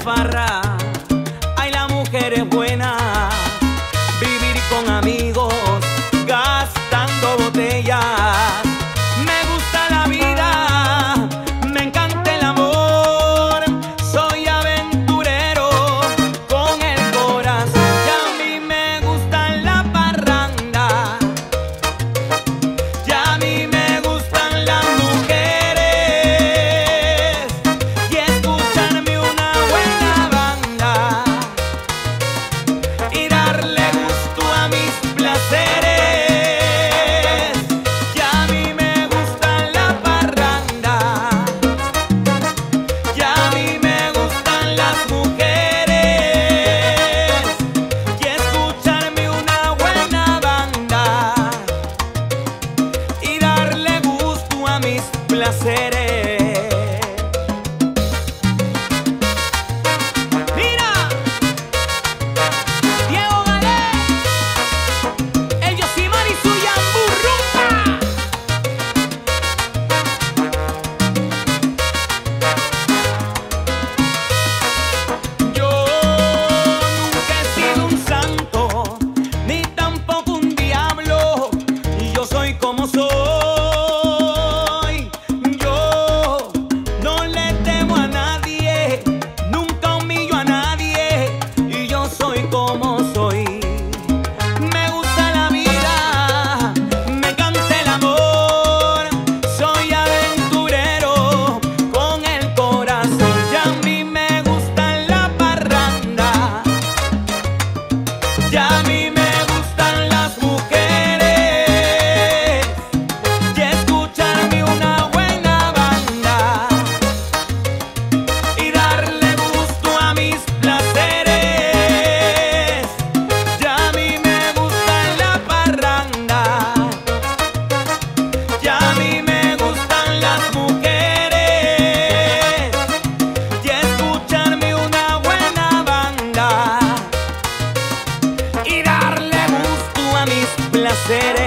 farra, ay la mujer es buena, vivir con amigos mis placeres. ya mi la seré